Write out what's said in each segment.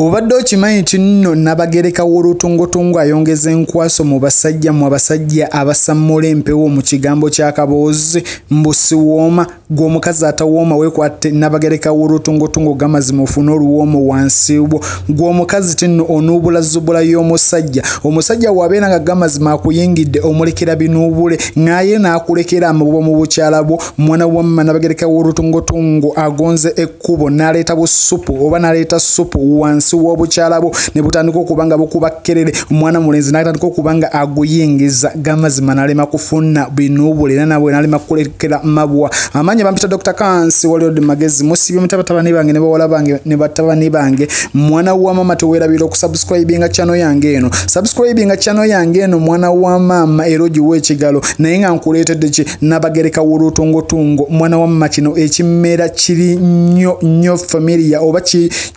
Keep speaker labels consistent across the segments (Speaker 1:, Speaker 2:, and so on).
Speaker 1: obadde okimanyi nti nno nabagereka w'olutungotungo ayongeza enkwaso mu basajja mu abasajja abasammula empewo mu kigambo ky'akaboozi mbusiwooma gw'omukazi atawooma weekwate nabagereka w'olutungotungo gamazima ofune oluwoomo wansi bwo. Gw'omukazi tinno onuubulazubula y'omusajja. Omusajja bw'abeera nga gamazima akuyingidde omulekera binuubule ng'aye n'akulekera amabuba mu bukyala bwo. Mwana wamma nabagereka w'olutungotungo agonze ekkubo n'aleeta busupu oba n'aleeta supu wansi w'obukyala bwo. Ne butandika okuba nga bukuba kkerere. Mulenzi n'atandika okuba nga aguyingiza gamazima n'alema kufuna binuubule era nabwe n'alema kulekera mabwa amaanyi bampita dr kansi waliod magezi musibye mutabatabani bange ne bawala bange ne batabani bange. Mwana wa mama teweerabira okusubscribinga chano yange eno. Subscribinga chano yange eno mwana wa maama era ogiwa ekigalo naye nga nkuleetedde ki? Nabagereka w'olutungotungo mwana wa mama kino ekimera kiri nnyo nnyo familia oba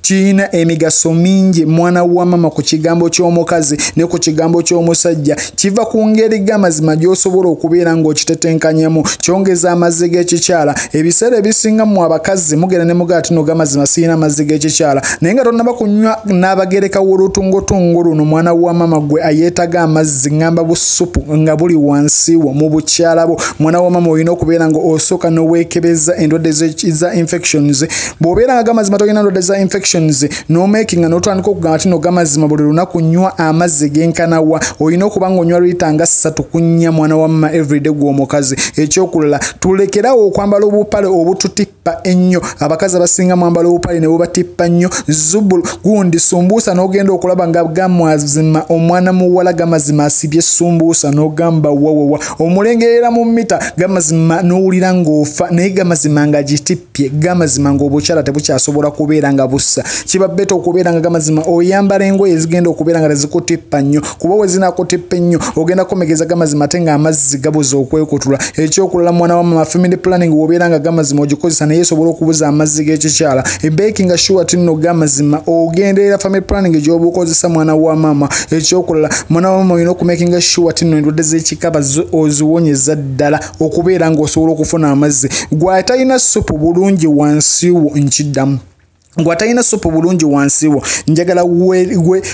Speaker 1: kiyina emigaso mingi. Mwana wa mama ku kigambo ky'omukazi ne ku kigambo ky'omusajja. Kiva ku ngeri gamazima gy'osobola okubeera ng'okitetenkanyamu. Kyongeza amazzi g'ekikyala ebiseera ebisinga mu abakazi mugenda ne mugaa no gamazi sirina mazige g'ekikyala. Naye nga tonnaba kunywa n'abagereka w'olutungotungo luno mwana wa mama gwe ayeetaga amazzi ŋŋamba busupu nga buli wansi wo mu bukyala bo mwana wa mama olina okubeera nga osooka n'oweekebeza endwadde za infections. Bw'obeera nga gamazima tolina ndwadde za infections n'omeke nga notandika okugamba tino gamazima buli lunaku nywa amazzi genkanawa. Olina okuba oyino kubango nywa ssatu kunnya mwana wa mama everyday gwomukazi. Ekyokulala tulekerawo okwambala obupale obututippa ennyo. Abakazi abasinga mwambala obupale ne bubatippa nnyo. Zubulu gundi sumbuusa n'ogenda okulaba nga gamazima omwana muwala gamazima asibye sumbuusa n'ogamba wawawa. Omulengerera mu mita gamazima n'owulira ng'ofa naye gamazima nga gitippye gamazima ng'obukyala tebukyasobola kubeera nga bussa. Kiba beta okubeera nga gamazima oyambala engoye ezigenda okubeera nga tezikutippa nnyo. Kuba we zinakutippa ennyo ogenda kumegeza gamazima ate ng'amazzi gabuza okwekutula ekyokulala mwana wa mama family planning wobeera nga gamazima ogikozesa naye esobola okubuza amazzi g'ekikyala ebaking sure ti gamazima ogenderera family planning gyoba okozesa mwana wa mama. Ekyokulala mwana wa mama olina okumakinga sure ti endwadde z'ekikaba oziwonyeza ddala okubeera ng'osobola okufuna amazzi. Gwatalina supu bulungi wansiwo nkiddamu ngwatalina supu bulungi wansi wo njagala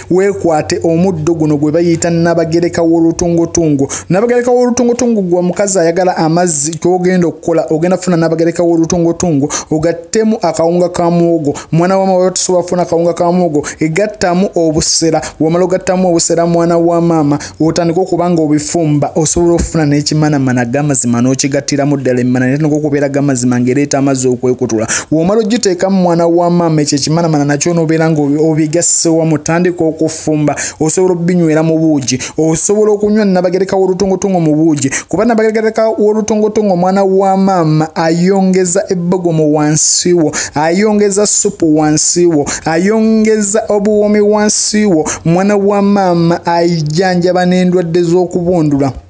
Speaker 1: weekwate omuddo guno gwe bayita nabagereka w'olutungotungo nabagereka w'olutungotungo gwe omukazi ayagala amazzi kyogenda okukola ogenda kufuna nabagereka w'olutungotungo ogattemu akawunga ka muwogo. Mwana wama waba tusobola kufuna akawunga ka muwogo egattamu obusera wamala ogattamu obusera mwana wa maama otandika okuba nga obifumba osobola okufuna n'ekimanamana gamazima n'okigattiramu ddala emmana netandika okubeera gamazima ng'ereeta amazzi okwekutula. Womala ogiteekamu mwana wa maama maama ekyo ekimanamana nakyo nobeera nga obigasewa mutandika okufumba. Osobola obinywera mu buugi osobola okunywa nabagereka w'olutongotongo mu buugi kuba nabagereka w'olutongotongo omwana wa maama ayongeza ebbogomo wansi wo ayongeza supu wansi wo ayongeza obuwomi wansi wo mwana wa maama ajanjaba n'endwadde z'okubundula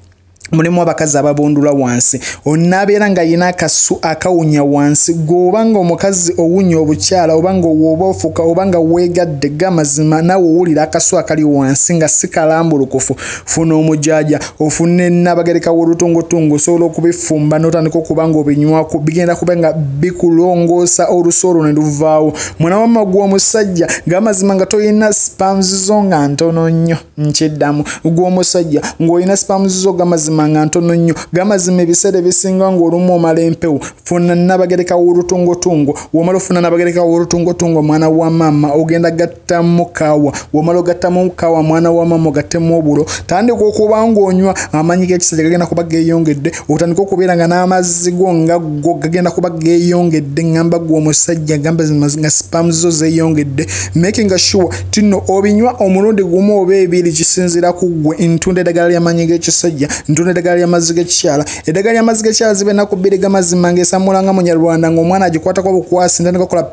Speaker 1: mulimu abakazi ababundulwa wansi. Onaabeera nga yina akasu akawunya wansi gweobanga omukazi owunya obukyala obanga woba ofuka obanga weegadde gamazima naawe owulira akasu akali wansi nga si kalambulukufu funa omujaja ofune nabagereka w'olutungotungo osobola okubifumba notandika okuba nga obinywako bigenda kuba nga bikulongoosa olusu olwo ne luvaawo. Mwana wamma gw'omusajja gamazima nga toyina spamzizo nga ntono nnyo nkiddamu. Gw'omusajja ng'olina spamzizo gamazima gamazima nga ntono nnyo. Gamazima ebiseera ebisinga ngaolumu omala empewo. Funa nabagereka w'olutungotungo. Womala ofuna nabagereka w'olutungotungo mwana wa maama ogenda gattamu kawa womala ogattamu kawa mwana wa maama ogattemu obulo tandika okuba ngaonywa amaanyi g'ekisajja gagenda kuba geeyongedde. Otandika okubeera nga n'amazzi go nga go gagenda kuba geeyongedde. Ngamba gwe omusajja gambazima nga spam zo zeeyongedde. Making sure tino obinywa omulundi gumu oba ebiri kisinziira ku ggwe. Ntunda eddagala ly'amaanyi g'ekisajja ntunda eddagala ly'amazzi g'ekikyala eddagala ly'amazzi g'ekikyala ziba ennaku bbiri gamazima ng'esamulanga munyarwanda ng'omwana agikwatako bukwasi ntandika okukola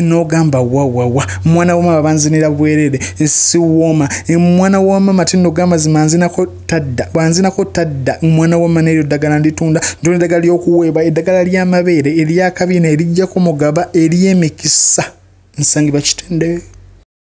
Speaker 1: nogamba wawawa mwana wamama banzinira bwerere siwooma mwana wamama tino gamazima nzinako tadda bwanzinako tadda. Mwana wamama neryo ddagala nditunda ntunda eddagala ly'okuweebwa eddagala ly'amabeere eryakabiina erijjako mugaba ery'emikisa. Nsangibwa kitende